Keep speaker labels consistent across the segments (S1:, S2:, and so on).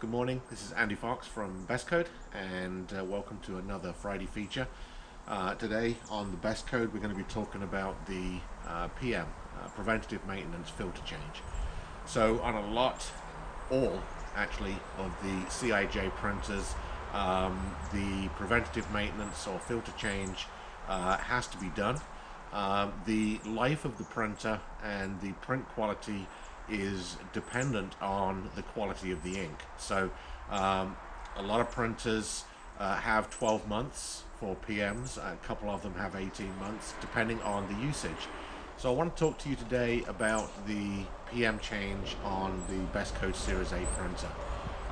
S1: good morning. This is Andy Fox from BestCode, and uh, welcome to another Friday feature. Uh, today on the BestCode, we're going to be talking about the uh, PM, uh, Preventative Maintenance Filter Change. So on a lot, all actually, of the CIJ printers, um, the preventative maintenance or filter change uh, has to be done. Um, the life of the printer and the print quality is dependent on the quality of the ink. So um, a lot of printers uh, have 12 months for PMs, a couple of them have 18 months, depending on the usage. So I want to talk to you today about the PM change on the BestCode Series 8 printer.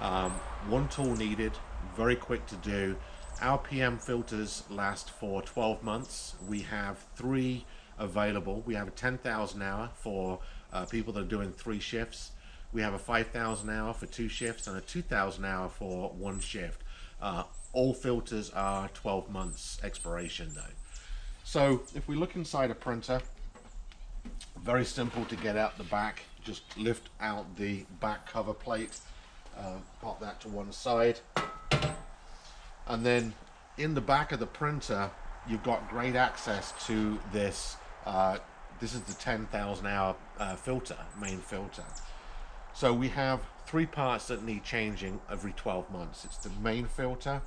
S1: Um, one tool needed, very quick to do. Our PM filters last for 12 months. We have three available. We have a 10,000 hour for uh, people that are doing three shifts. We have a 5,000 hour for two shifts and a 2,000 hour for one shift. Uh, all filters are 12 months expiration though. So if we look inside a printer, very simple to get out the back. Just lift out the back cover plate, uh, pop that to one side. And then in the back of the printer, you've got great access to this uh, this is the 10,000 hour uh, filter, main filter. So we have three parts that need changing every 12 months. It's the main filter.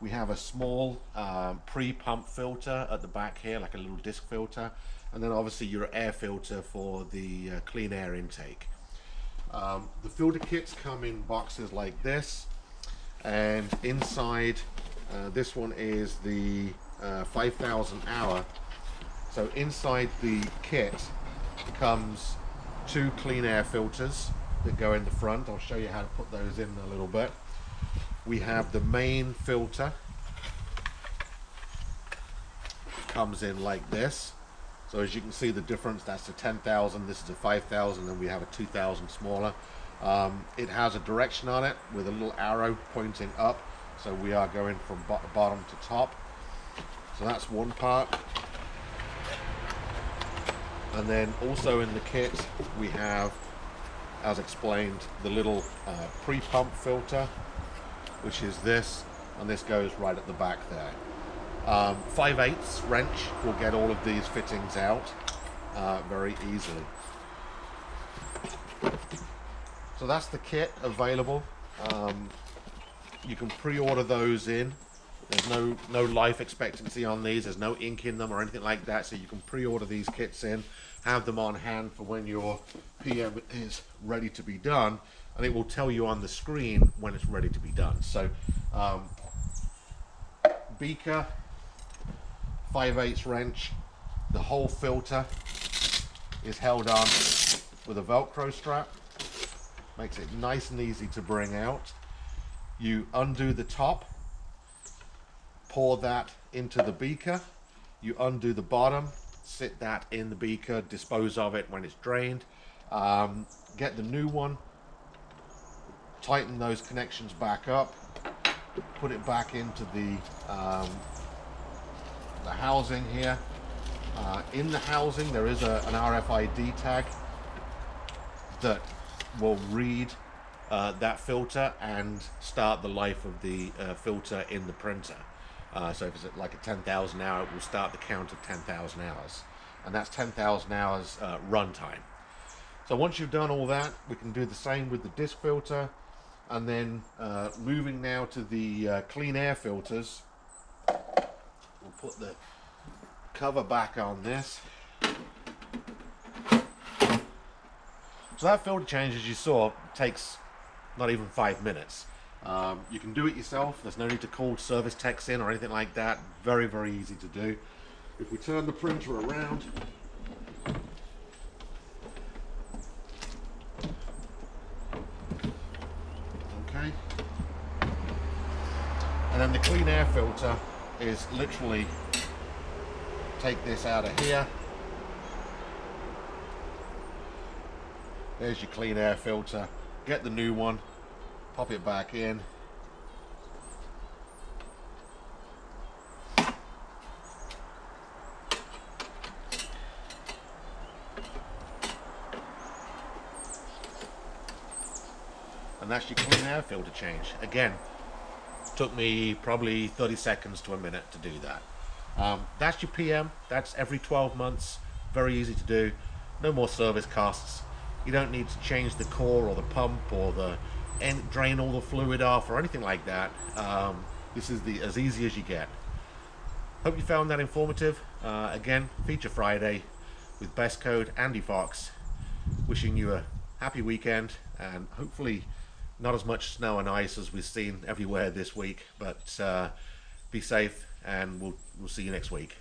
S1: We have a small um, pre-pump filter at the back here, like a little disc filter. And then obviously your air filter for the uh, clean air intake. Um, the filter kits come in boxes like this. And inside, uh, this one is the uh, 5000 hour so inside the kit comes two clean air filters that go in the front. I'll show you how to put those in a little bit. We have the main filter. Comes in like this. So as you can see the difference, that's a 10,000, this is a 5,000, and we have a 2,000 smaller. Um, it has a direction on it with a little arrow pointing up. So we are going from bottom to top. So that's one part. And then also in the kit we have, as explained, the little uh, pre-pump filter, which is this, and this goes right at the back there. Um, 5 8 wrench will get all of these fittings out uh, very easily. So that's the kit available. Um, you can pre-order those in there's no no life expectancy on these. There's no ink in them or anything like that. So you can pre-order these kits in, have them on hand for when your PM is ready to be done, and it will tell you on the screen when it's ready to be done. So um, beaker, 5 8 wrench, the whole filter is held on with a Velcro strap. Makes it nice and easy to bring out. You undo the top pour that into the beaker. You undo the bottom, sit that in the beaker, dispose of it when it's drained. Um, get the new one, tighten those connections back up, put it back into the, um, the housing here. Uh, in the housing there is a, an RFID tag that will read uh, that filter and start the life of the uh, filter in the printer. Uh, so if it's like a 10,000 hour, it will start the count of 10,000 hours. And that's 10,000 hours uh, runtime. So once you've done all that, we can do the same with the disk filter. And then uh, moving now to the uh, clean air filters, we'll put the cover back on this. So that filter change, as you saw, takes not even five minutes. Um, you can do it yourself. There's no need to call service techs in or anything like that. Very, very easy to do. If we turn the printer around, okay, and then the clean air filter is literally take this out of here. There's your clean air filter. Get the new one pop it back in. and that's your clean air filter change. Again, took me probably 30 seconds to a minute to do that. Um, that's your PM. That's every 12 months. Very easy to do. No more service costs. You don't need to change the core or the pump or the and drain all the fluid off or anything like that. Um, this is the as easy as you get. Hope you found that informative. Uh, again, Feature Friday with BestCode Andy Fox. Wishing you a happy weekend and hopefully not as much snow and ice as we've seen everywhere this week. But uh, be safe and we'll we'll see you next week.